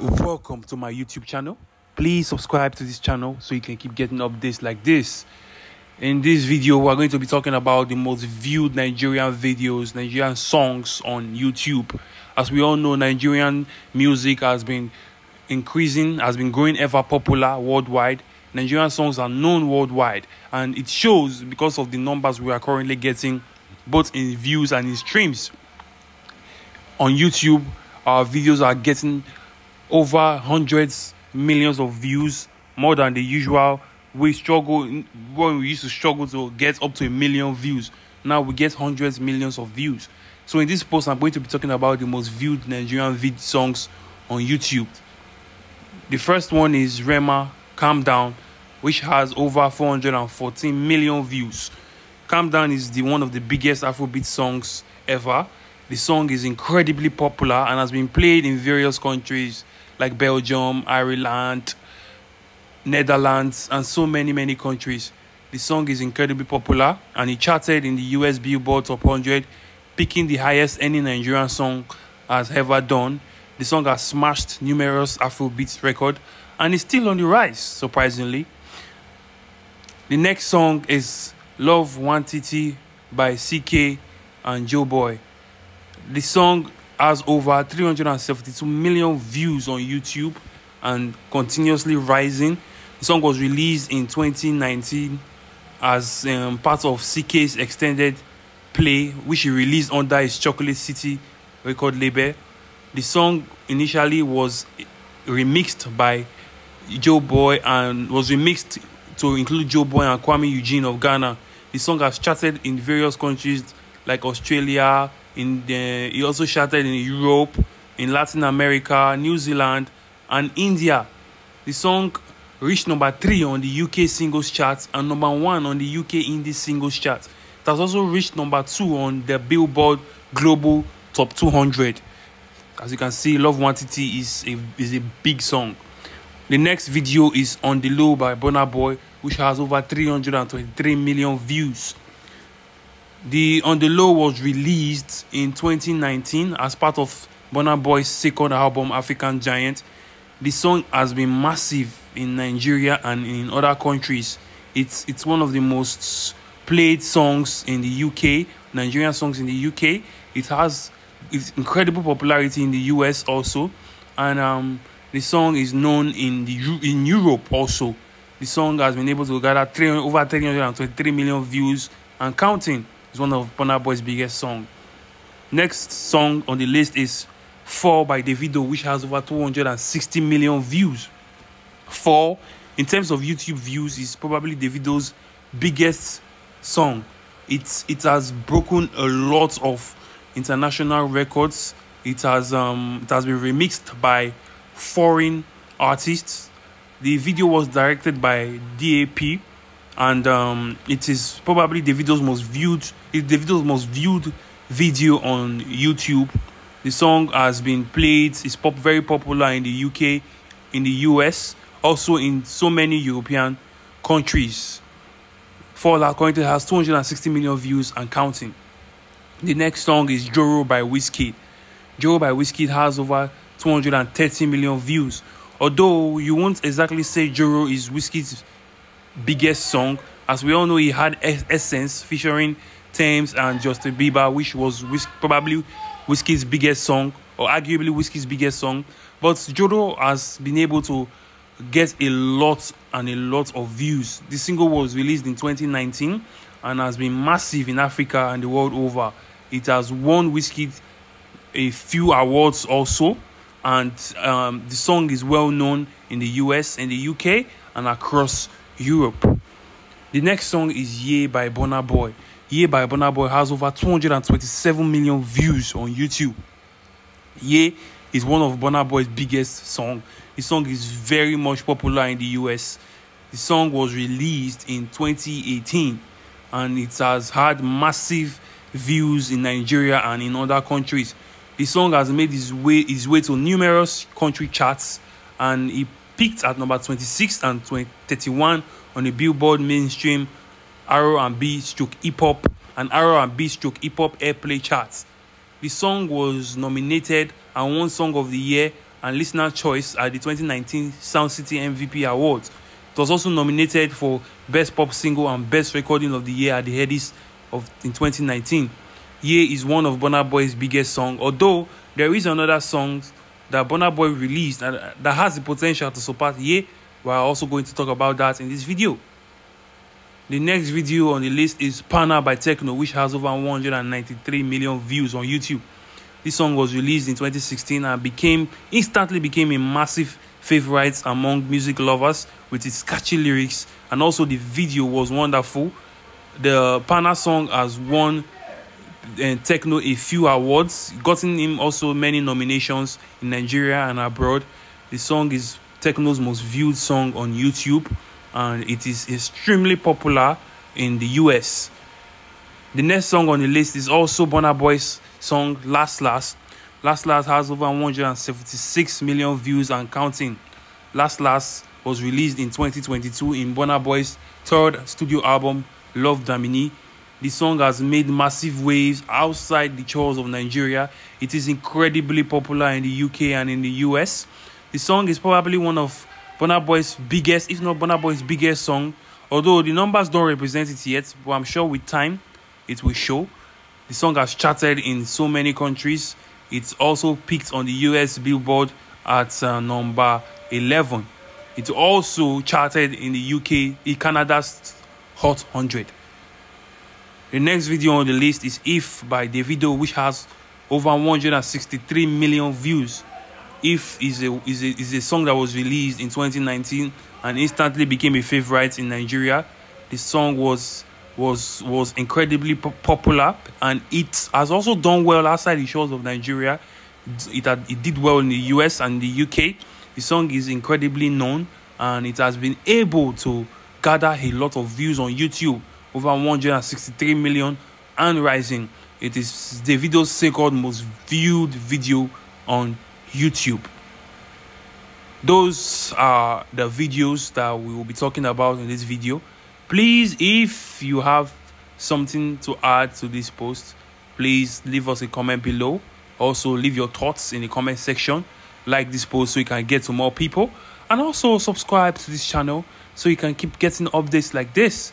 welcome to my youtube channel. Please subscribe to this channel so you can keep getting updates like this. In this video we're going to be talking about the most viewed nigerian videos nigerian songs on youtube. As we all know nigerian music has been increasing has been growing ever popular worldwide. Nigerian songs are known worldwide and it shows because of the numbers we are currently getting both in views and in streams. On youtube our videos are getting over hundreds millions of views more than the usual. We struggle when we used to struggle to get up to a million views now we get hundreds millions of views. So in this post i'm going to be talking about the most viewed nigerian vid songs on youtube. The first one is rema calm down which has over 414 million views. Calm down is the one of the biggest afrobeat songs ever. The song is incredibly popular and has been played in various countries like Belgium, Ireland, Netherlands, and so many, many countries. The song is incredibly popular and it charted in the US Billboard Top 100, picking the highest any Nigerian song has ever done. The song has smashed numerous Afrobeat records and is still on the rise, surprisingly. The next song is Love Nwantiti by CKay and Joeboy. The song has over 372 million views on YouTube and continuously rising. The song was released in 2019 as um, part of CKay's extended play, which he released under his Chocolate City record label. The song initially was remixed by Joeboy and was remixed to include Joeboy and Kwame Eugene of Ghana. The song has charted in various countries like Australia, in the, he also charted in Europe, in Latin America, New Zealand, and India. The song reached number three on the UK singles chart and number one on the UK indie singles chart. It has also reached number two on the Billboard Global Top 200. As you can see, Love Nwantiti is a, is a big song. The next video is On the Low by Burna Boy, which has over 323 million views. The On the Low was released in 2019 as part of Burna Boy's second album, African Giant. The song has been massive in Nigeria and in other countries. It's it's one of the most played songs in the UK, Nigerian songs in the UK. It has it's incredible popularity in the US also, and um, the song is known in the in Europe also. The song has been able to gather over 323 million views and counting. It's one of Burna Boy's biggest song. Next song on the list is Fall by Davido, which has over 260 million views. Fall, in terms of YouTube views, is probably Davido's biggest song. It's it has broken a lot of international records. It has um it has been remixed by foreign artists. The video was directed by DAP and um, it is probably Davido's most viewed Davido's most viewed video on YouTube. The song has been played, it's pop very popular in the UK, in the US, also in so many European countries. Fall Out currently has 260 million views and counting. The next song is Joro by Wizkid. Joro by Wizkid has over 230 million views. Although you won't exactly say Joro is Wizkid's biggest song. As we all know, he had Essence featuring Tems and Justin Bieber, which was probably Wizkid's biggest song, or arguably Wizkid's biggest song. But Joro has been able to get a lot and a lot of views. The single was released in 2019 and has been massive in Africa and the world over. It has won Wizkid a few awards also, and um, the song is well known in the US, in the UK, and across Europe. The next song is Ye by Burna Boy. Ye by Burna Boy has over 227 million views on YouTube. Ye is one of Burna Boy's biggest songs. The song is very much popular in the US. The song was released in 2018 and it has had massive views in Nigeria and in other countries. The song has made its way its way to numerous country charts and it peaked at number 26 and 31 on the Billboard mainstream R&B stroke hip hop and R&B stroke hip hop airplay charts. The song was nominated and won Song of the Year and Listener Choice at the 2019 Sound City MVP Awards. It was also nominated for Best Pop Single and Best Recording of the Year at the Headies of in 2019. Ye is one of Burna Boy's biggest songs, although there is another song that Burna Boy released that, that has the potential to surpass Ye. We're also going to talk about that in this video. The next video on the list is Pana by Tekno, which has over 193 million views on YouTube. This song was released in 2016 and became instantly became a massive favorite among music lovers with its catchy lyrics and also the video was wonderful. The Pana song has won uh, Tekno a few awards, gotten him also many nominations in Nigeria and abroad. The song is Tekno's most viewed song on YouTube and it is extremely popular in the US. The next song on the list is also Burna Boy's song Last Last. Last Last has over 176 million views and counting. Last Last was released in 2022 in Burna Boy's third studio album Love Damini. The song has made massive waves outside the shores of Nigeria. It is incredibly popular in the UK and in the US. The song is probably one of Burna Boy's biggest, if not Burna Boy's biggest song. Although the numbers don't represent it yet, but I'm sure with time it will show. The song has charted in so many countries. It's also peaked on the US Billboard at uh, number 11. It also charted in the UK, in Canada's Hot 100. The next video on the list is If by Davido, which has over 163 million views. If is a, is a is a song that was released in 2019 and instantly became a favorite in Nigeria. The song was was was incredibly po- popular and it has also done well outside the shores of Nigeria. It had, it did well in the US and the UK. The song is incredibly known and it has been able to gather a lot of views on YouTube, over 163 million and rising. It is the Davido's second most viewed video on YouTube. Those are the videos that we will be talking about in this video. Please, if you have something to add to this post, please leave us a comment below. Also, leave your thoughts in the comment section. Like this post so you can get to more people. And also subscribe to this channel so you can keep getting updates like this.